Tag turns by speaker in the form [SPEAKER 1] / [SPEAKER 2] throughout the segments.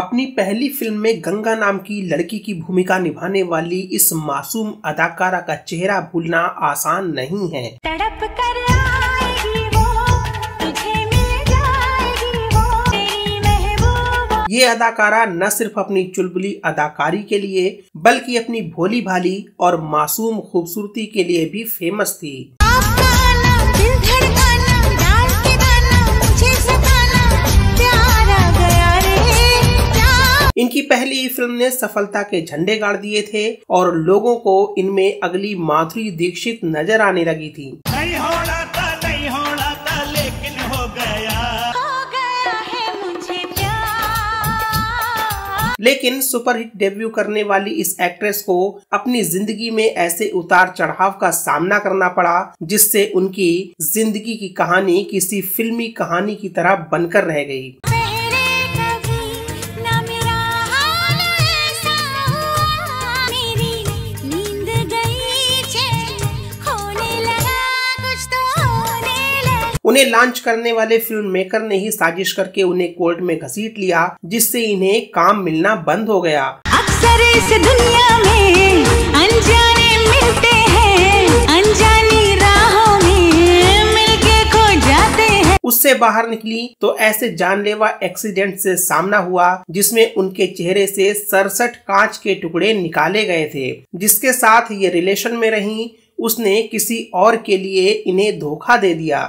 [SPEAKER 1] अपनी पहली फ़िल्म में गंगा नाम की लड़की की भूमिका निभाने वाली इस मासूम अदाकारा का चेहरा भूलना आसान नहीं है।
[SPEAKER 2] तड़प कर
[SPEAKER 1] ये अदाकारा न सिर्फ़ अपनी चुलबुली अदाकारी के लिए बल्कि अपनी भोली भाली और मासूम खूबसूरती के लिए भी फ़ेमस थी। इनकी पहली फ़िल्म ने सफलता के झंडे गाड़ दिए थे और लोगों को इनमें अगली माधुरी दीक्षित नज़र आने लगी थी।
[SPEAKER 3] नहीं होना था नहीं होना था लेकिन हो गया।
[SPEAKER 2] हो गया है मुझे प्यार।
[SPEAKER 1] लेकिन सुपरहिट डेब्यू करने वाली इस एक्ट्रेस को अपनी ज़िंदगी में ऐसे उतार चढ़ाव का सामना करना पड़ा जिससे उनकी ज़िंदगी की कहानी किसी फिल्मी कहानी की तरह बनकर रह गई। उन्हें लॉन्च करने वाले फ़िल्म मेकर ने ही साजिश करके उन्हें कोर्ट में घसीट लिया जिससे इन्हें काम मिलना बंद हो गया।
[SPEAKER 2] अक्सर इस दुनिया में अनजाने मिलते हैं अनजानी राहों में मिलके खो जाते हैं।
[SPEAKER 1] उससे बाहर निकली तो ऐसे जानलेवा एक्सीडेंट से सामना हुआ जिसमें उनके चेहरे से सड़सठ कांच के टुकड़े निकाले गए थे जिसके साथ ये रिलेशन में रही उसने किसी और के लिए इन्हें धोखा दे दिया।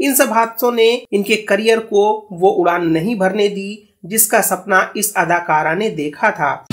[SPEAKER 1] इन सब हादसों ने इनके करियर को वो उड़ान नहीं भरने दी, जिसका सपना इस अदाकारा ने देखा था।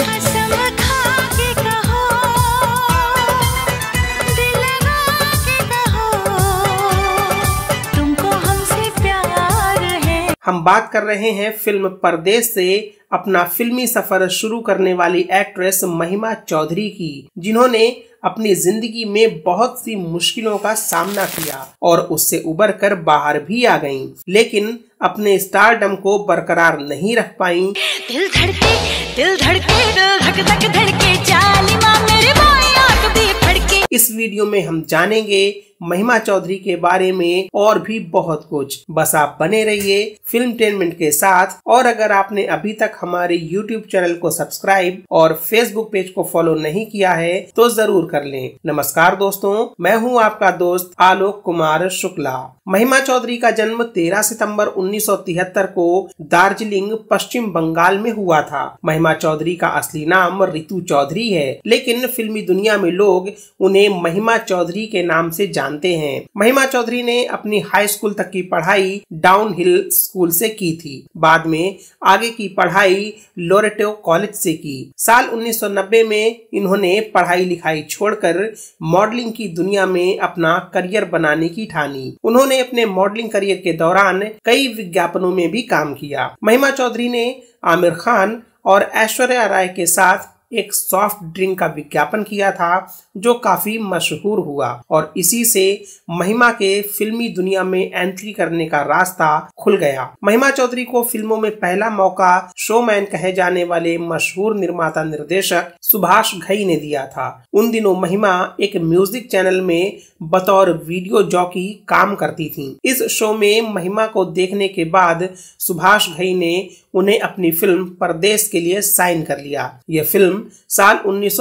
[SPEAKER 1] हम बात कर रहे हैं फ़िल्म परदेश से अपना फिल्मी सफ़र शुरू करने वाली एक्ट्रेस महिमा चौधरी की जिन्होंने अपनी ज़िंदगी में बहुत सी मुश्किलों का सामना किया और उससे उबर कर बाहर भी आ गईं। लेकिन अपने स्टारडम को बरकरार नहीं रख पाई
[SPEAKER 2] दिल धड़के दिल धड़के दिल धक धक धड़के जालिमा मेरे बाएँ आँख भी फड़के
[SPEAKER 1] इस वीडियो में हम जानेंगे महिमा चौधरी के बारे में और भी बहुत कुछ। बस आप बने रहिए फ़िल्म टेनमेंट के साथ, और अगर आपने अभी तक हमारे यूट्यूब चैनल को सब्सक्राइब और फेसबुक पेज को फॉलो नहीं किया है तो ज़रूर कर लें। नमस्कार दोस्तों, मैं हूँ आपका दोस्त आलोक कुमार शुक्ला। महिमा चौधरी का जन्म 13 सितंबर 1973 को दार्जिलिंग, पश्चिम बंगाल में हुआ था। महिमा चौधरी का असली नाम रितु चौधरी है, लेकिन फिल्मी दुनिया में लोग उन्हें महिमा चौधरी के नाम से जानते हैं। महिमा चौधरी ने अपनी हाई स्कूल तक की पढ़ाई डाउन हिल स्कूल से की थी। बाद में आगे की पढ़ाई लोरेटो कॉलेज से की। साल 1990 में इन्होंने पढ़ाई लिखाई छोड़कर मॉडलिंग की दुनिया में अपना करियर बनाने की ठानी। उन्होंने अपने मॉडलिंग करियर के दौरान कई विज्ञापनों में भी काम किया। महिमा चौधरी ने आमिर खान और ऐश्वर्या राय के साथ एक सॉफ्ट ड्रिंक का विज्ञापन किया था, जो काफ़ी मशहूर हुआ। और इसी से महिमा के फिल्मी दुनिया में एंट्री करने का रास्ता खुल गया। महिमा चौधरी को फ़िल्मों में पहला मौका शोमैन कहे जाने वाले मशहूर निर्माता निर्देशक सुभाष घई ने दिया था। उन दिनों महिमा एक म्यूज़िक चैनल में बतौर वीडियो जॉकी काम करती थी। इस शो में महिमा को देखने के बाद सुभाष घई ने उन्हें अपनी फ़िल्म परदेश के लिए साइन कर लिया। यह फ़िल्म साल उन्नीस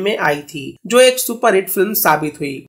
[SPEAKER 1] में आई थी जो एक सुपरहिट फ़िल्म साबित हुई।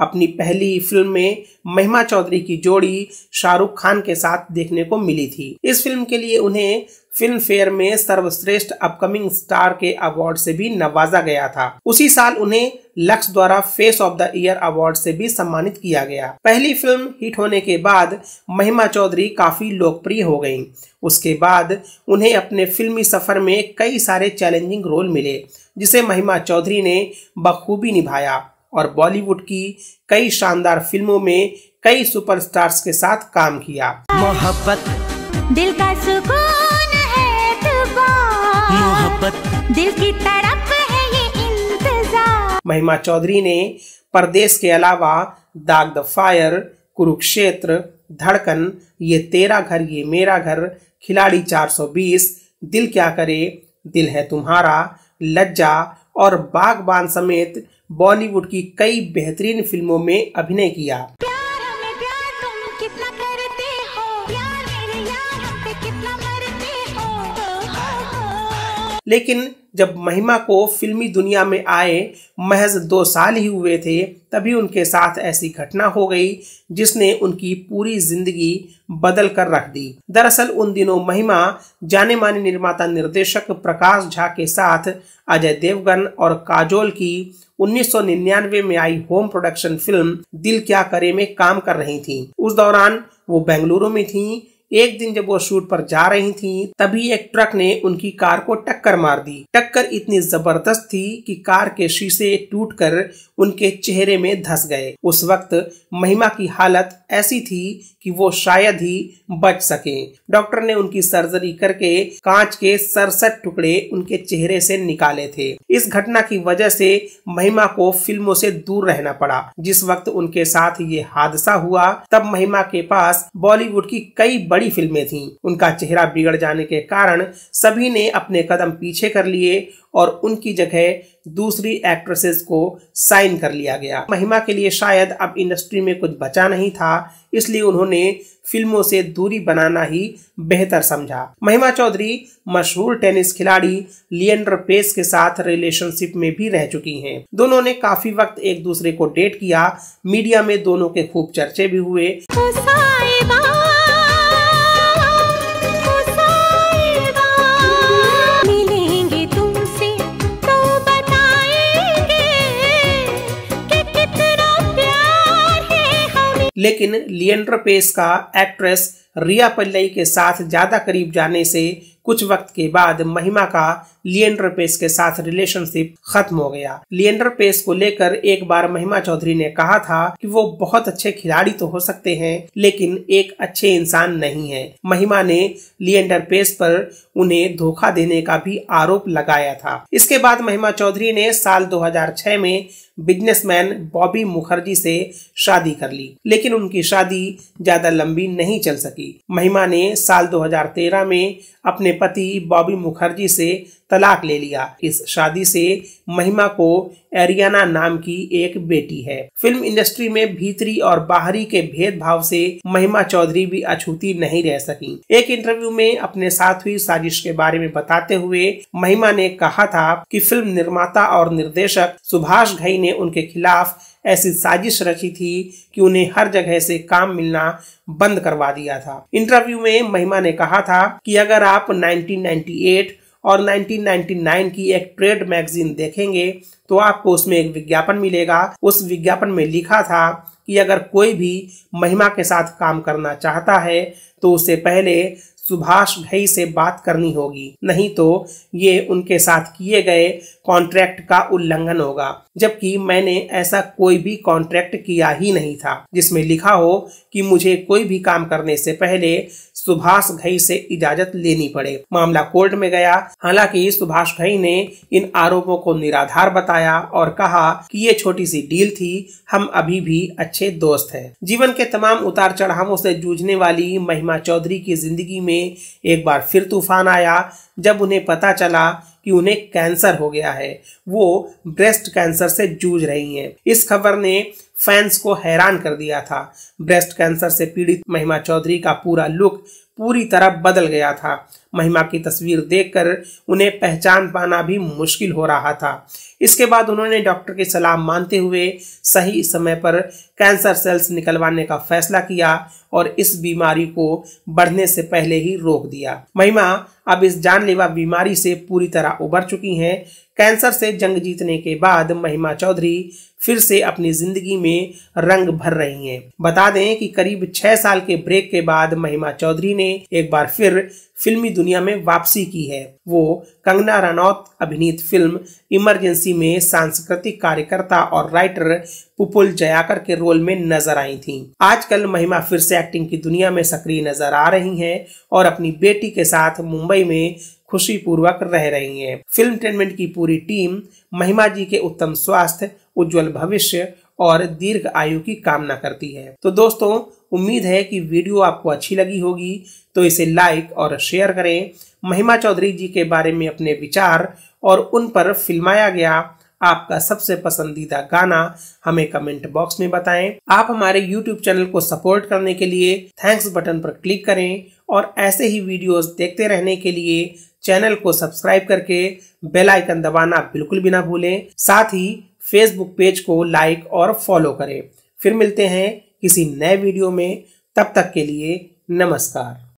[SPEAKER 1] अपनी पहली फ़िल्म में महिमा चौधरी की जोड़ी शाहरुख खान के साथ देखने को मिली थी। इस फ़िल्म के लिए उन्हें फ़िल्म फेयर में सर्वश्रेष्ठ अपकमिंग स्टार के अवार्ड से भी नवाजा गया था। उसी साल उन्हें लक्स द्वारा face of the year award से भी सम्मानित किया गया। पहली फ़िल्म हिट होने के बाद महिमा चौधरी काफ़ी लोकप्रिय हो गईं। उसके बाद उन्हें अपने फिल्मी सफ़र में कई सारे चैलेंजिंग रोल मिले, जिसे महिमा चौधरी ने बखूबी निभाया और बॉलीवुड की कई शानदार फ़िल्मों में कई सुपरस्टार्स के साथ काम किया।
[SPEAKER 3] मोहब्बत।
[SPEAKER 2] दिल का सुकून। दिल की तड़प है ये इंतज़ार।
[SPEAKER 1] महिमा चौधरी ने परदेश के अलावा दाग द फायर, कुरुक्षेत्र, धड़कन, ये तेरा घर, ये मेरा घर, खिलाड़ी 420 दिल क्या करे, दिल है तुम्हारा, लज्जा और बागबान समेत बॉलीवुड की कई बेहतरीन फ़िल्मों में अभिनय किया। लेकिन जब महिमा को फिल्मी दुनिया में आए, महज दो साल ही हुए थे, तभी उनके साथ ऐसी घटना हो गई, जिसने उनकी पूरी ज़िंदगी बदल कर रख दी। दरअसल उन दिनों महिमा जाने माने निर्माता निर्देशक प्रकाश झा के साथ अजय देवगन और काजोल की 1999 में आई होम प्रोडक्शन फ़िल्म दिल क्या करे में काम कर रही थी। उस दौरान वो बेंगलुरु में थी एक दिन जब वो शूट पर जा रही थी, तभी एक ट्रक ने उनकी कार को टक्कर मार दी। टक्कर इतनी ज़बरदस्त थी कि कार के शीशे टूटकर उनके चेहरे में धस गए। उस वक्त महिमा की हालत ऐसी थी कि वो शायद ही बच सके। डॉक्टर ने उनकी सर्जरी करके कांच के सड़सठ टुकड़े उनके चेहरे से निकाले थे। इस घटना की वजह से महिमा को फ़िल्मों से दूर रहना पड़ा। जिस वक्त उनके साथ ये हादसा हुआ, तब महिमा के पास बॉलीवुड की कई बड़ी फ़िल्में थीं। उनका चेहरा बिगड़ जाने के कारण सभी ने अपने कदम पीछे कर लिए और उनकी जगह दूसरी एक्ट्रेसेस को साइन कर लिया गया। महिमा के लिए शायद अब इंडस्ट्री में कुछ बचा नहीं था, इसलिए उन्होंने फ़िल्मों से दूरी बनाना ही बेहतर समझा। महिमा चौधरी मशहूर टेनिस खिलाड़ी लिएंडर पेस के साथ रिलेशनशिप में भी रह चुकी हैं। दोनों ने काफ़ी वक्त एक दूसरे को डेट किया। मीडिया में दोनों के खूब चर्चे भी हुए। लेकिन लियंडर पेस का एक्ट्रेस रिया पल्लई के साथ ज़्यादा करीब जाने से कुछ वक्त के बाद महिमा का लिएंडर पेस के साथ रिलेशनशिप खत्म हो गया। लिएंडर पेस को लेकर एक बार महिमा चौधरी ने कहा था कि वो बहुत अच्छे खिलाड़ी तो हो सकते हैं, लेकिन एक अच्छे इंसान नहीं है। महिमा ने लिएंडर पेस पर उन्हें धोखा देने का भी आरोप लगाया था। इसके बाद महिमा चौधरी ने साल 2006 में बिजनेसमैन बॉबी मुखर्जी से शादी कर ली, लेकिन उनकी शादी ज़्यादा लंबी नहीं चल सकी। महिमा ने साल 2013 में अपने पति बॉबी मुखर्जी से तलाक ले लिया। इस शादी से महिमा को एरियाना नाम की एक बेटी है। फ़िल्म इंडस्ट्री में भीतरी और बाहरी के भेदभाव से महिमा चौधरी भी अछूती नहीं रह सकी। एक इंटरव्यू में अपने साथ हुई साजिश के बारे में बताते हुए महिमा ने कहा था कि फ़िल्म निर्माता और निर्देशक सुभाष घई ने उनके खिलाफ ऐसी साजिश रची थी कि उन्हें हर जगह से काम मिलना बंद करवा दिया था। इंटरव्यू में महिमा ने कहा था कि अगर आप 1998 और 1999 की एक ट्रेड मैगजीन देखेंगे तो आपको उसमें एक विज्ञापन मिलेगा। उस विज्ञापन में लिखा था कि अगर कोई भी महिमा के साथ काम करना चाहता है तो उसे पहले सुभाष घई से बात करनी होगी। नहीं तो ये उनके साथ किए गए कॉन्ट्रैक्ट का उल्लंघन होगा। जबकि मैंने ऐसा कोई भी कॉन्ट्रैक्ट किया ही नहीं था, जिसमें लिखा हो कि मुझे कोई भी काम करने से पहले सुभाष घई से इजाज़त लेनी पड़े। मामला कोर्ट में गया। हालाँकि सुभाष घई ने इन आरोपों को निराधार बताया और कहा कि ये छोटी सी डील थी। हम अभी भी अच्छे दोस्त हैं। जीवन के तमाम उतार चढ़ावों से जूझने वाली महिमा चौधरी की ज़िंदगी में एक बार फिर तूफ़ान आया, जब उन्हें पता चला कि उन्हें कैंसर हो गया है। वो ब्रेस्ट कैंसर से जूझ रही हैं। इस खबर ने फैंस को हैरान कर दिया था। ब्रेस्ट कैंसर से पीड़ित महिमा चौधरी का पूरा लुक पूरी तरह बदल गया था। महिमा की तस्वीर देखकर उन्हें पहचान पाना भी मुश्किल हो रहा था। इसके बाद उन्होंने डॉक्टर की सलाह मानते हुए सही समय पर कैंसर सेल्स निकलवाने का फैसला किया और इस बीमारी को बढ़ने से पहले ही रोक दिया। महिमा अब इस जानलेवा बीमारी से पूरी तरह उबर चुकी हैं। कैंसर से जंग जीतने के बाद महिमा चौधरी फिर से अपनी ज़िंदगी में रंग भर रही हैं। बता दें कि करीब छह साल के ब्रेक के बाद महिमा चौधरी ने एक बार फिर फिल्मी दुनिया में वापसी की है वो कंगना रनौत अभिनीत फ़िल्म इमरजेंसी में सांस्कृतिक कार्यकर्ता और राइटर पुपुल जयाकर के रोल में नज़र आई थीं। आजकल महिमा फिर से एक्टिंग की दुनिया में सक्रिय नज़र आ रही हैं और अपनी बेटी के साथ मुंबई में खुशी पूर्वक रह रही हैं। फ़िल्म ट्रेनमेंट की पूरी टीम महिमा जी के उत्तम स्वास्थ्य, उज्जवल भविष्य और दीर्घ आयु की कामना करती है। तो दोस्तों, उम्मीद है कि वीडियो आपको अच्छी लगी होगी तो इसे लाइक और शेयर करें। महिमा चौधरी जी के बारे में अपने विचार और उन पर फिल्माया गया आपका सबसे पसंदीदा गाना हमें कमेंट बॉक्स में बताएँ। आप हमारे यूट्यूब चैनल को सपोर्ट करने के लिए थैंक्स बटन पर क्लिक करें और ऐसे ही वीडियोस देखते रहने के लिए चैनल को सब्सक्राइब करके बेल आइकन दबाना बिल्कुल भी ना भूलें। साथ ही फेसबुक पेज को लाइक और फॉलो करें। फिर मिलते हैं किसी नए वीडियो में। तब तक के लिए नमस्कार।